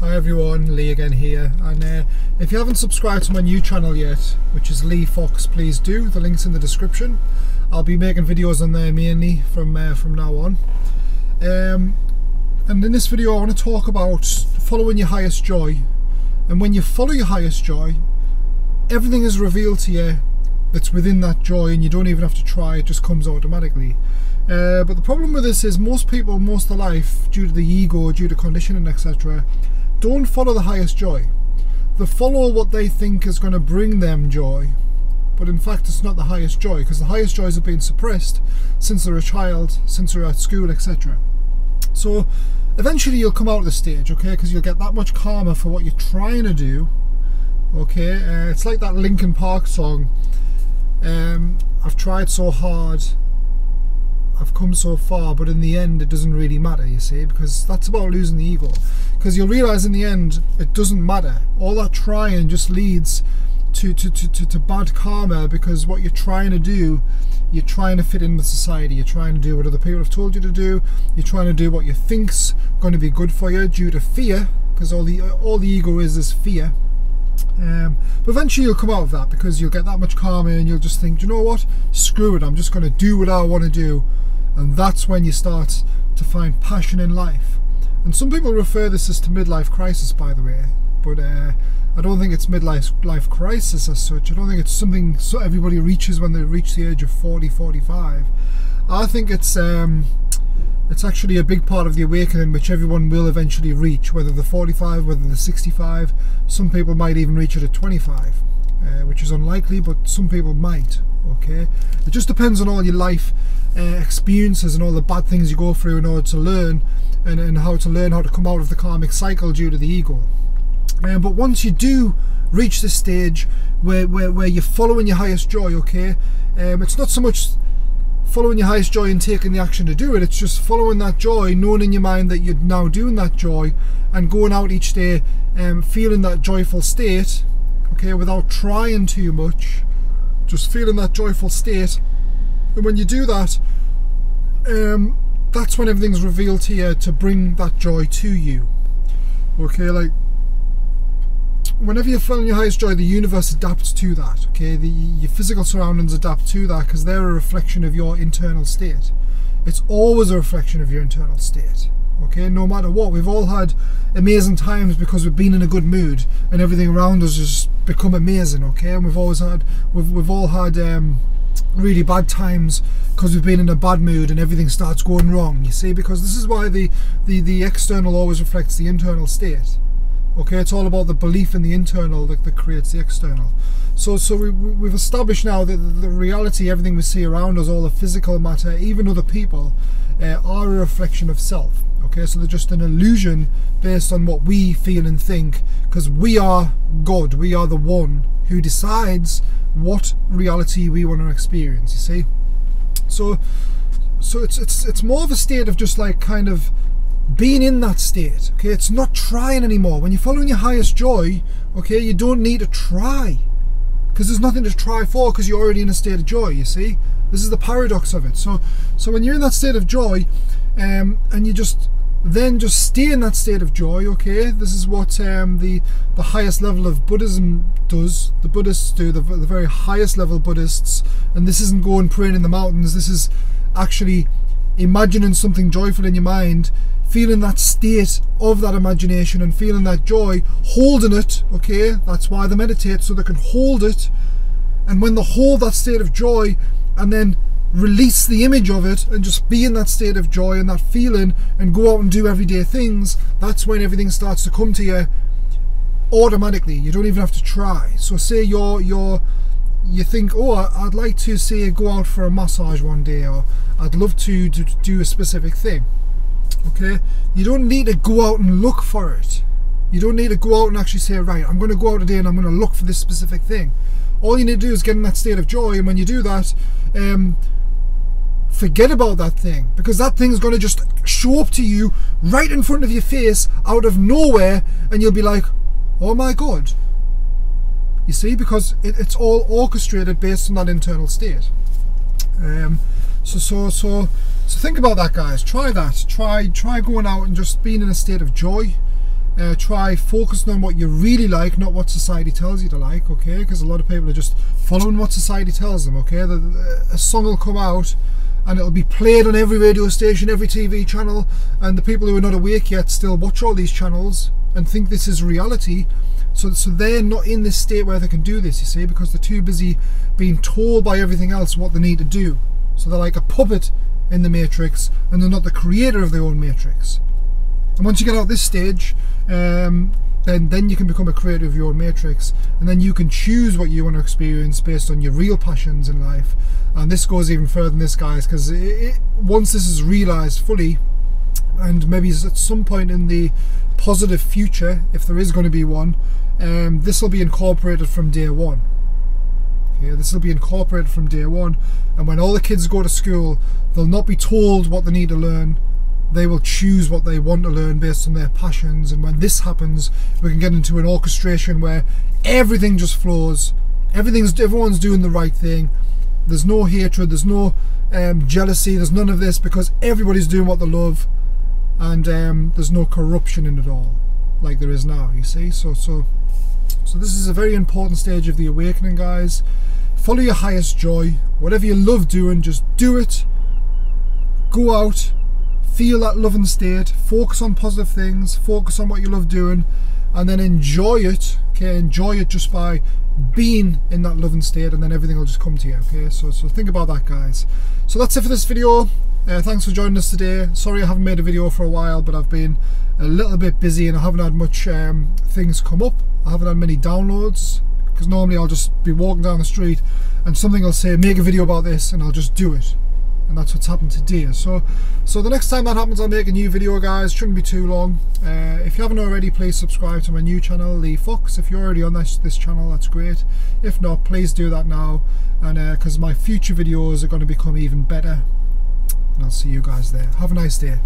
Hi everyone, Lee again here and uh, if you haven't subscribed to my new channel yet which is Lee Fox please do, the link's in the description. I'll be making videos on there mainly from uh, from now on. Um, and in this video I want to talk about following your highest joy and when you follow your highest joy everything is revealed to you that's within that joy and you don't even have to try it just comes automatically. Uh, but the problem with this is most people most of life due to the ego due to conditioning etc don't follow the highest joy. They follow what they think is going to bring them joy. But in fact, it's not the highest joy because the highest joys have been suppressed since they're a child, since they're at school, etc. So eventually you'll come out of the stage, okay? Because you'll get that much karma for what you're trying to do, okay? Uh, it's like that Linkin Park song. Um, I've tried so hard I've come so far, but in the end, it doesn't really matter, you see, because that's about losing the ego. Because you'll realize in the end, it doesn't matter. All that trying just leads to, to, to, to, to bad karma because what you're trying to do, you're trying to fit in with society, you're trying to do what other people have told you to do, you're trying to do what you think's going to be good for you due to fear, because all the, all the ego is is fear. Um, but eventually you'll come out of that because you'll get that much karma and you'll just think, you know what, screw it, I'm just going to do what I want to do and that's when you start to find passion in life. And some people refer this as to midlife crisis, by the way, but uh, I don't think it's midlife life crisis as such. I don't think it's something so everybody reaches when they reach the age of 40, 45. I think it's um, it's actually a big part of the awakening which everyone will eventually reach, whether they're 45, whether they're 65. Some people might even reach it at 25, uh, which is unlikely, but some people might. Okay, it just depends on all your life uh, experiences and all the bad things you go through in order to learn and, and how to learn how to come out of the karmic cycle due to the ego. Um, but once you do reach the stage where, where, where you're following your highest joy, okay, um, it's not so much following your highest joy and taking the action to do it, it's just following that joy, knowing in your mind that you're now doing that joy and going out each day um, feeling that joyful state, okay, without trying too much, just feeling that joyful state and when you do that, um, that's when everything's revealed to you to bring that joy to you. Okay, like whenever you're feeling your highest joy, the universe adapts to that. Okay, the, your physical surroundings adapt to that because they're a reflection of your internal state. It's always a reflection of your internal state. Okay, no matter what, we've all had amazing times because we've been in a good mood and everything around us has become amazing. Okay, and we've always had, we've we've all had. Um, really bad times because we've been in a bad mood and everything starts going wrong you see because this is why the the the external always reflects the internal state okay it's all about the belief in the internal that, that creates the external. So so we, we've established now that the reality everything we see around us all the physical matter even other people uh, are a reflection of self. Okay so they're just an illusion based on what we feel and think because we are god. We are the one who decides what reality we want to experience you see? So so it's it's it's more of a state of just like kind of being in that state okay? It's not trying anymore. When you're following your highest joy okay you don't need to try. Because there's nothing to try for because you're already in a state of joy you see? This is the paradox of it. So so when you're in that state of joy um, and you just then just stay in that state of joy okay? This is what um, the the highest level of Buddhism does. The Buddhists do the, the very highest level Buddhists and this isn't going praying in the mountains. This is actually imagining something joyful in your mind feeling that state of that imagination and feeling that joy holding it okay that's why they meditate so they can hold it and when they hold that state of joy and then release the image of it and just be in that state of joy and that feeling and go out and do everyday things, that's when everything starts to come to you automatically. You don't even have to try. So say you're you're you think, oh, I'd like to say go out for a massage one day, or I'd love to, do a specific thing. Okay, you don't need to go out and look for it. You don't need to go out and actually say, right, I'm going to go out today and I'm going to look for this specific thing. All you need to do is get in that state of joy, and when you do that, um, forget about that thing because that thing's going to just show up to you right in front of your face out of nowhere and you'll be like oh my god you see because it, it's all orchestrated based on that internal state. Um, so so so so think about that guys. Try that. Try try going out and just being in a state of joy. Uh, try focusing on what you really like, not what society tells you to like, okay? Because a lot of people are just following what society tells them, okay? The, the, a song will come out and it'll be played on every radio station, every TV channel, and the people who are not awake yet still watch all these channels and think this is reality. So, so they're not in this state where they can do this, you see, because they're too busy being told by everything else what they need to do. So they're like a puppet in the matrix and they're not the creator of their own matrix. And once you get out of this stage, um, then then you can become a creator of your own matrix, and then you can choose what you want to experience based on your real passions in life. And this goes even further than this, guys, because once this is realized fully, and maybe at some point in the positive future, if there is going to be one, um, this will be incorporated from day one. Okay, this will be incorporated from day one, and when all the kids go to school, they'll not be told what they need to learn. They will choose what they want to learn based on their passions and when this happens we can get into an orchestration where everything just flows. Everything's everyone's doing the right thing. There's no hatred there's no um, jealousy there's none of this because everybody's doing what they love and um, there's no corruption in it all like there is now you see so so so this is a very important stage of the awakening guys follow your highest joy whatever you love doing just do it go out feel that loving state, focus on positive things, focus on what you love doing, and then enjoy it. Okay, enjoy it just by being in that loving state, and then everything will just come to you. Okay, so so think about that, guys. So that's it for this video. Uh, thanks for joining us today. Sorry I haven't made a video for a while, but I've been a little bit busy and I haven't had much um, things come up. I haven't had many downloads because normally I'll just be walking down the street and something I'll say make a video about this and I'll just do it. And that's what's happened today. So so the next time that happens I'll make a new video guys. Shouldn't be too long. Uh, if you haven't already please subscribe to my new channel Lee Fox. If you're already on this, this channel that's great. If not please do that now and because uh, my future videos are going to become even better and I'll see you guys there. Have a nice day